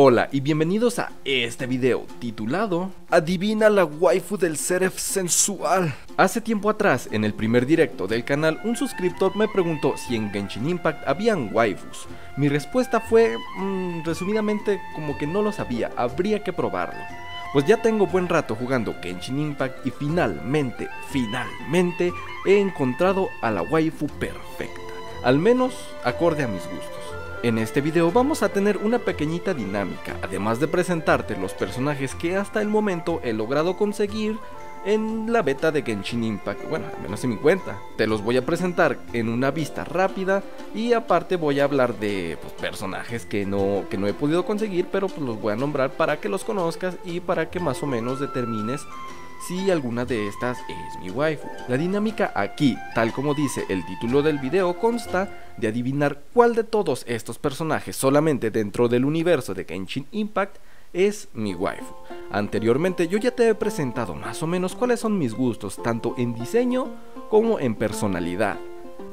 Hola y bienvenidos a este video titulado Adivina la waifu del Seref sensual. Hace tiempo atrás, en el primer directo del canal, un suscriptor me preguntó si en Genshin Impact habían waifus. Mi respuesta fue, mm, resumidamente, como que no lo sabía, habría que probarlo. Pues ya tengo buen rato jugando Genshin Impact y finalmente, finalmente he encontrado a la waifu perfecta. Al menos acorde a mis gustos. En este video vamos a tener una pequeñita dinámica, además de presentarte los personajes que hasta el momento he logrado conseguir en la beta de Genshin Impact, bueno, al menos en mi cuenta. Te los voy a presentar en una vista rápida y aparte voy a hablar de pues, personajes que no, que no he podido conseguir, pero pues los voy a nombrar para que los conozcas y para que más o menos determines si alguna de estas es mi waifu. La dinámica aquí, tal como dice el título del video, consta de adivinar cuál de todos estos personajes solamente dentro del universo de Genshin Impact es mi waifu. Anteriormente yo ya te he presentado más o menos cuáles son mis gustos, tanto en diseño como en personalidad.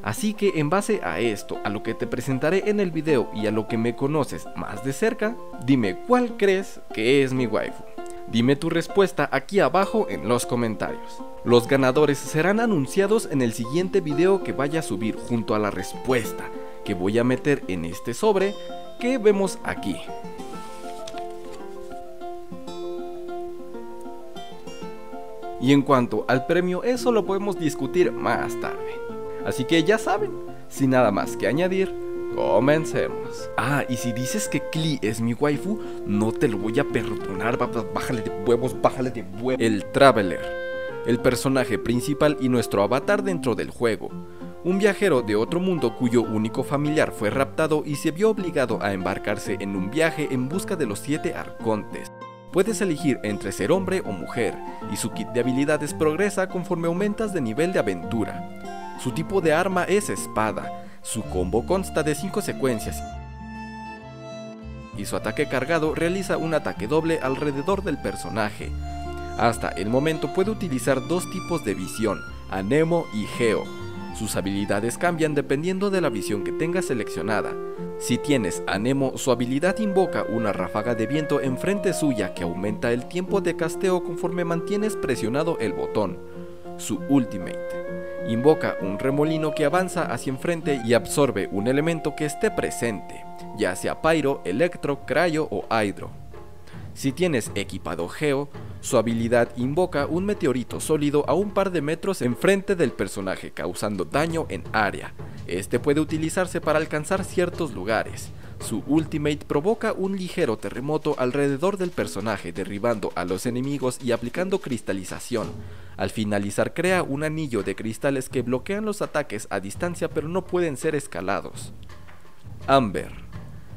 Así que en base a esto, a lo que te presentaré en el video y a lo que me conoces más de cerca, dime cuál crees que es mi waifu. Dime tu respuesta aquí abajo en los comentarios. Los ganadores serán anunciados en el siguiente video que vaya a subir junto a la respuesta que voy a meter en este sobre que vemos aquí. Y en cuanto al premio, eso lo podemos discutir más tarde. Así que ya saben, sin nada más que añadir, Comencemos. Ah, y si dices que Klee es mi waifu, no te lo voy a perdonar. Bájale de huevos, bájale de huevos. El Traveler, el personaje principal y nuestro avatar dentro del juego. Un viajero de otro mundo cuyo único familiar fue raptado y se vio obligado a embarcarse en un viaje en busca de los siete arcontes. Puedes elegir entre ser hombre o mujer, y su kit de habilidades progresa conforme aumentas de nivel de aventura. Su tipo de arma es espada, su combo consta de 5 secuencias y su ataque cargado realiza un ataque doble alrededor del personaje. Hasta el momento puede utilizar dos tipos de visión, Anemo y Geo. Sus habilidades cambian dependiendo de la visión que tengas seleccionada. Si tienes Anemo, su habilidad invoca una ráfaga de viento enfrente suya que aumenta el tiempo de casteo conforme mantienes presionado el botón. Su Ultimate Invoca un remolino que avanza hacia enfrente y absorbe un elemento que esté presente, ya sea Pyro, Electro, Cryo o Hydro. Si tienes equipado Geo, su habilidad invoca un meteorito sólido a un par de metros enfrente del personaje causando daño en área. Este puede utilizarse para alcanzar ciertos lugares. Su ultimate provoca un ligero terremoto alrededor del personaje derribando a los enemigos y aplicando cristalización. Al finalizar crea un anillo de cristales que bloquean los ataques a distancia pero no pueden ser escalados. Amber.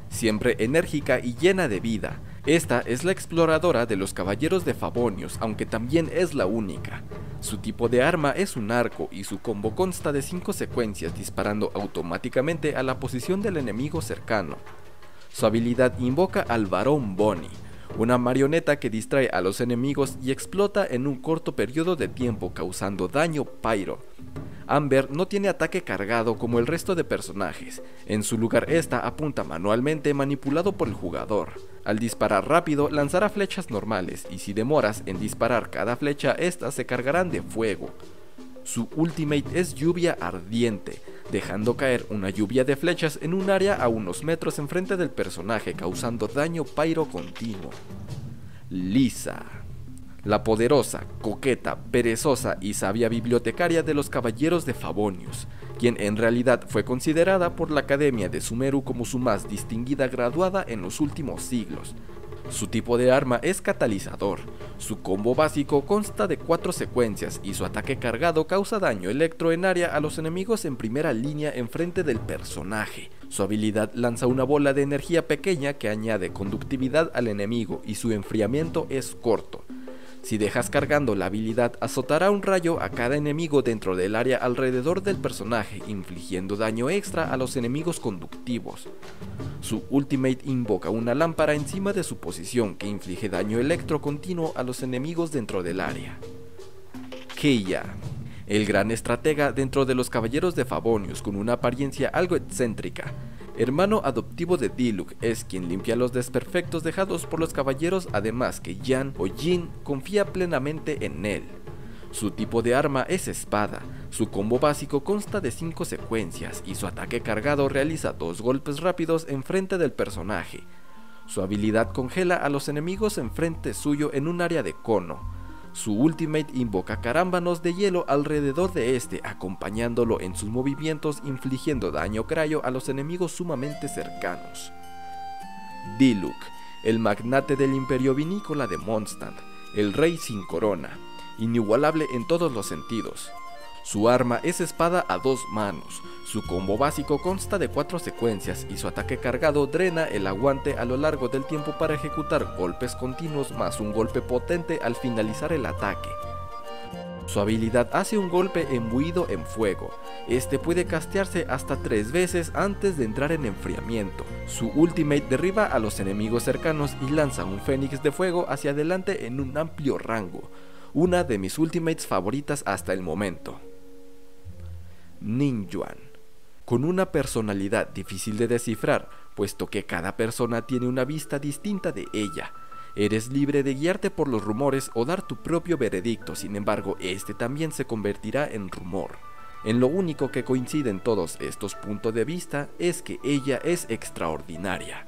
Siempre enérgica y llena de vida, esta es la exploradora de los caballeros de Favonius, aunque también es la única. Su tipo de arma es un arco y su combo consta de 5 secuencias disparando automáticamente a la posición del enemigo cercano. Su habilidad invoca al varón Bonnie, una marioneta que distrae a los enemigos y explota en un corto periodo de tiempo causando daño pyro. Amber no tiene ataque cargado como el resto de personajes, en su lugar esta apunta manualmente manipulado por el jugador. Al disparar rápido lanzará flechas normales y si demoras en disparar cada flecha estas se cargarán de fuego. Su ultimate es lluvia ardiente, dejando caer una lluvia de flechas en un área a unos metros enfrente del personaje causando daño pyro continuo. Lisa. La poderosa, coqueta, perezosa y sabia bibliotecaria de los caballeros de Favonius, quien en realidad fue considerada por la Academia de Sumeru como su más distinguida graduada en los últimos siglos, su tipo de arma es catalizador, su combo básico consta de 4 secuencias y su ataque cargado causa daño electro en área a los enemigos en primera línea enfrente del personaje. Su habilidad lanza una bola de energía pequeña que añade conductividad al enemigo y su enfriamiento es corto. Si dejas cargando la habilidad, azotará un rayo a cada enemigo dentro del área alrededor del personaje, infligiendo daño extra a los enemigos conductivos. Su ultimate invoca una lámpara encima de su posición que inflige daño electro continuo a los enemigos dentro del área. Keiya el gran estratega dentro de los caballeros de Favonius con una apariencia algo excéntrica, hermano adoptivo de Diluc, es quien limpia los desperfectos dejados por los caballeros, además que Jan o Jin confía plenamente en él. Su tipo de arma es espada, su combo básico consta de 5 secuencias y su ataque cargado realiza dos golpes rápidos enfrente del personaje. Su habilidad congela a los enemigos enfrente suyo en un área de cono. Su ultimate invoca carámbanos de hielo alrededor de este, acompañándolo en sus movimientos infligiendo daño crayo a los enemigos sumamente cercanos. Diluc, el magnate del imperio vinícola de Mondstadt, el rey sin corona, inigualable en todos los sentidos. Su arma es espada a dos manos, su combo básico consta de cuatro secuencias y su ataque cargado drena el aguante a lo largo del tiempo para ejecutar golpes continuos más un golpe potente al finalizar el ataque. Su habilidad hace un golpe embuido en fuego. Este puede castearse hasta tres veces antes de entrar en enfriamiento. Su ultimate derriba a los enemigos cercanos y lanza un fénix de fuego hacia adelante en un amplio rango una de mis ultimates favoritas hasta el momento. Ninjuan. Con una personalidad difícil de descifrar, puesto que cada persona tiene una vista distinta de ella. Eres libre de guiarte por los rumores o dar tu propio veredicto, sin embargo, este también se convertirá en rumor. En lo único que coinciden todos estos puntos de vista es que ella es extraordinaria.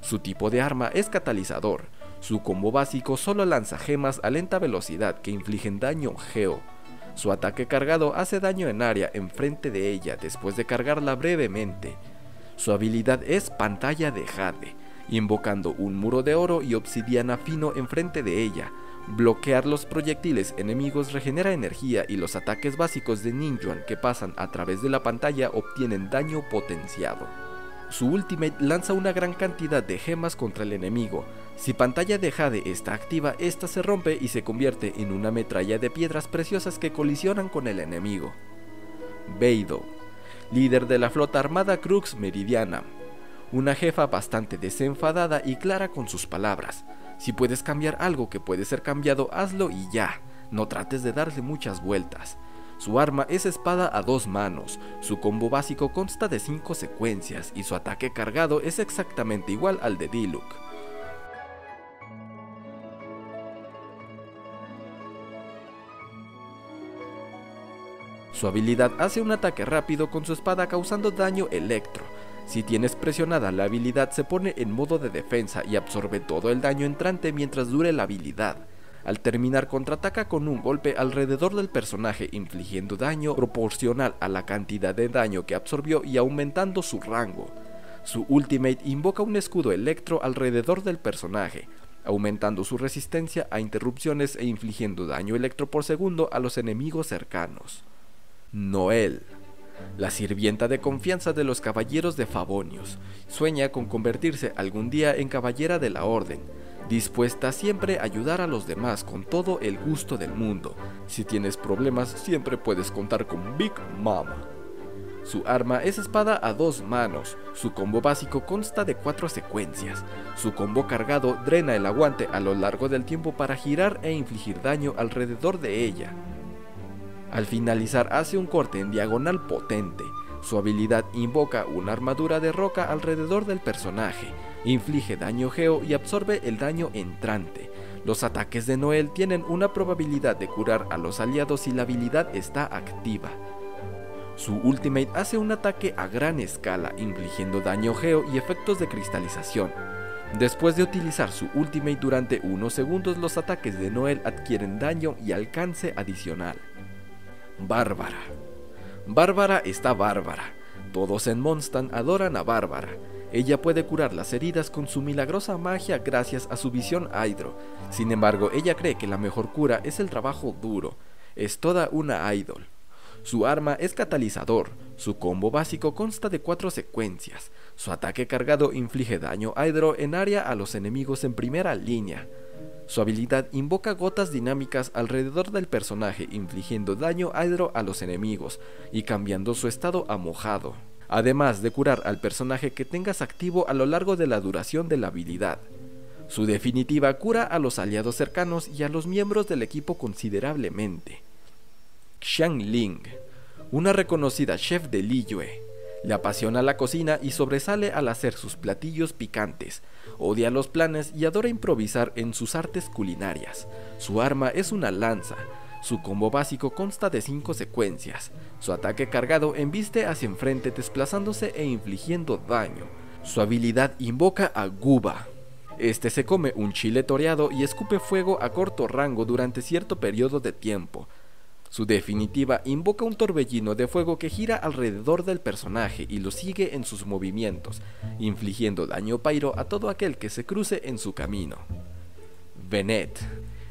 Su tipo de arma es catalizador, su combo básico solo lanza gemas a lenta velocidad que infligen daño geo. Su ataque cargado hace daño en área enfrente de ella después de cargarla brevemente. Su habilidad es pantalla de jade, invocando un muro de oro y obsidiana fino enfrente de ella. Bloquear los proyectiles enemigos regenera energía y los ataques básicos de Ninjuan que pasan a través de la pantalla obtienen daño potenciado. Su ultimate lanza una gran cantidad de gemas contra el enemigo. Si pantalla de Jade está activa, esta se rompe y se convierte en una metralla de piedras preciosas que colisionan con el enemigo. Beidou, líder de la flota armada Crux Meridiana. Una jefa bastante desenfadada y clara con sus palabras. Si puedes cambiar algo que puede ser cambiado, hazlo y ya. No trates de darle muchas vueltas. Su arma es espada a dos manos, su combo básico consta de 5 secuencias y su ataque cargado es exactamente igual al de Diluc. Su habilidad hace un ataque rápido con su espada causando daño electro. Si tienes presionada la habilidad se pone en modo de defensa y absorbe todo el daño entrante mientras dure la habilidad. Al terminar contraataca con un golpe alrededor del personaje infligiendo daño proporcional a la cantidad de daño que absorbió y aumentando su rango. Su ultimate invoca un escudo electro alrededor del personaje, aumentando su resistencia a interrupciones e infligiendo daño electro por segundo a los enemigos cercanos. Noel la sirvienta de confianza de los caballeros de Favonius, sueña con convertirse algún día en caballera de la orden, dispuesta siempre a ayudar a los demás con todo el gusto del mundo. Si tienes problemas, siempre puedes contar con Big Mama. Su arma es espada a dos manos, su combo básico consta de cuatro secuencias, su combo cargado drena el aguante a lo largo del tiempo para girar e infligir daño alrededor de ella. Al finalizar hace un corte en diagonal potente, su habilidad invoca una armadura de roca alrededor del personaje, inflige daño geo y absorbe el daño entrante. Los ataques de Noel tienen una probabilidad de curar a los aliados si la habilidad está activa. Su ultimate hace un ataque a gran escala, infligiendo daño geo y efectos de cristalización. Después de utilizar su ultimate durante unos segundos, los ataques de Noel adquieren daño y alcance adicional. Bárbara. Bárbara está bárbara. Todos en Monstan adoran a Bárbara. Ella puede curar las heridas con su milagrosa magia gracias a su visión Hydro. Sin embargo, ella cree que la mejor cura es el trabajo duro. Es toda una idol. Su arma es catalizador. Su combo básico consta de cuatro secuencias. Su ataque cargado inflige daño Hydro en área a los enemigos en primera línea. Su habilidad invoca gotas dinámicas alrededor del personaje, infligiendo daño Hydro a los enemigos y cambiando su estado a mojado además de curar al personaje que tengas activo a lo largo de la duración de la habilidad. Su definitiva cura a los aliados cercanos y a los miembros del equipo considerablemente. Xiang Ling, una reconocida chef de Liyue, Le apasiona la cocina y sobresale al hacer sus platillos picantes. Odia los planes y adora improvisar en sus artes culinarias. Su arma es una lanza. Su combo básico consta de 5 secuencias. Su ataque cargado embiste hacia enfrente desplazándose e infligiendo daño. Su habilidad invoca a Guba. Este se come un chile toreado y escupe fuego a corto rango durante cierto periodo de tiempo. Su definitiva invoca un torbellino de fuego que gira alrededor del personaje y lo sigue en sus movimientos, infligiendo daño pyro a todo aquel que se cruce en su camino. Venet,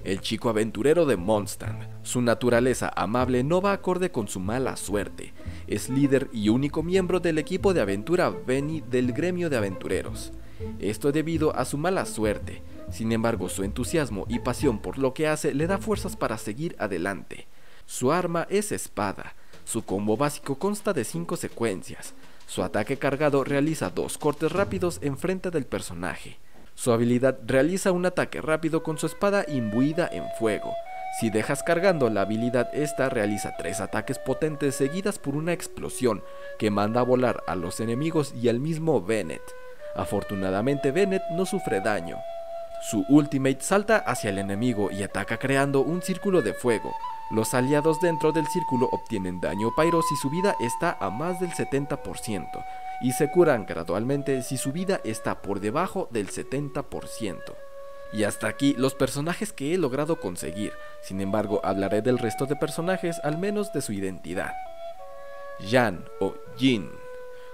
el chico aventurero de Mondstadt. Su naturaleza amable no va acorde con su mala suerte. Es líder y único miembro del equipo de aventura Benny del gremio de aventureros. Esto debido a su mala suerte. Sin embargo, su entusiasmo y pasión por lo que hace le da fuerzas para seguir adelante. Su arma es espada. Su combo básico consta de 5 secuencias. Su ataque cargado realiza dos cortes rápidos enfrente del personaje. Su habilidad realiza un ataque rápido con su espada imbuida en fuego. Si dejas cargando la habilidad esta realiza tres ataques potentes seguidas por una explosión que manda a volar a los enemigos y al mismo Bennett. Afortunadamente Bennett no sufre daño. Su ultimate salta hacia el enemigo y ataca creando un círculo de fuego. Los aliados dentro del círculo obtienen daño pyro si su vida está a más del 70% y se curan gradualmente si su vida está por debajo del 70%. Y hasta aquí los personajes que he logrado conseguir, sin embargo hablaré del resto de personajes al menos de su identidad. Jan o Jin.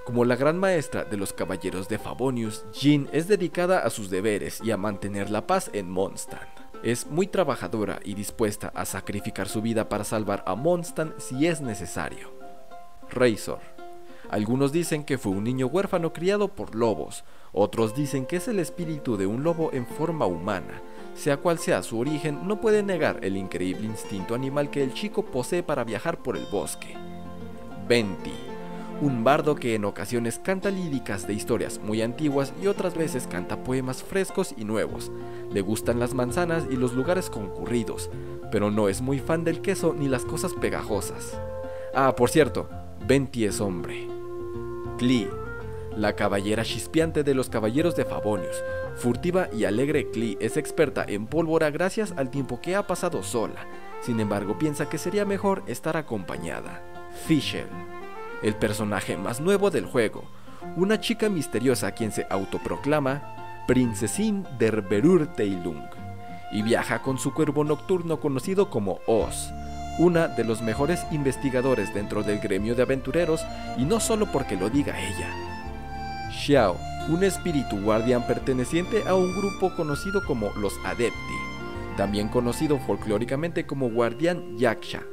Como la gran maestra de los caballeros de Favonius, Jin es dedicada a sus deberes y a mantener la paz en Mondstadt. Es muy trabajadora y dispuesta a sacrificar su vida para salvar a Mondstadt si es necesario. Razor. Algunos dicen que fue un niño huérfano criado por lobos, otros dicen que es el espíritu de un lobo en forma humana. Sea cual sea su origen, no puede negar el increíble instinto animal que el chico posee para viajar por el bosque. Venti un bardo que en ocasiones canta líricas de historias muy antiguas y otras veces canta poemas frescos y nuevos. Le gustan las manzanas y los lugares concurridos, pero no es muy fan del queso ni las cosas pegajosas. Ah, por cierto, Venti es hombre. Clee, la caballera chispeante de los caballeros de Favonius. Furtiva y alegre Clee es experta en pólvora gracias al tiempo que ha pasado sola. Sin embargo, piensa que sería mejor estar acompañada. Fisher el personaje más nuevo del juego, una chica misteriosa quien se autoproclama Princesin der Berurteilung y viaja con su cuervo nocturno conocido como Oz, una de los mejores investigadores dentro del gremio de aventureros y no solo porque lo diga ella. Xiao, un espíritu guardián perteneciente a un grupo conocido como los Adepti, también conocido folclóricamente como guardián Yaksha,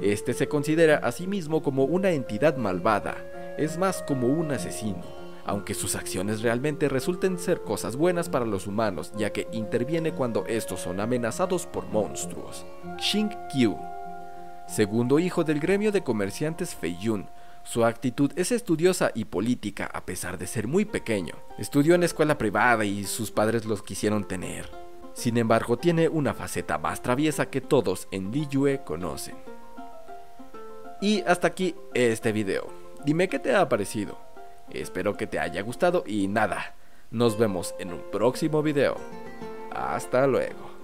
este se considera a sí mismo como una entidad malvada, es más como un asesino, aunque sus acciones realmente resulten ser cosas buenas para los humanos, ya que interviene cuando estos son amenazados por monstruos. Xing Qiu, segundo hijo del gremio de comerciantes Feiyun, su actitud es estudiosa y política a pesar de ser muy pequeño. Estudió en escuela privada y sus padres los quisieron tener. Sin embargo, tiene una faceta más traviesa que todos en Liyue conocen. Y hasta aquí este video. Dime qué te ha parecido. Espero que te haya gustado y nada, nos vemos en un próximo video. Hasta luego.